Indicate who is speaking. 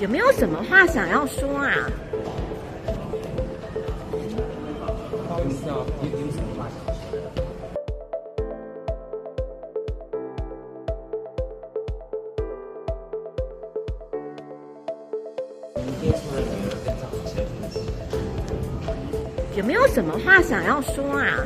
Speaker 1: 有没有什么话想要说啊？
Speaker 2: 有
Speaker 1: 没有什么话想要说啊？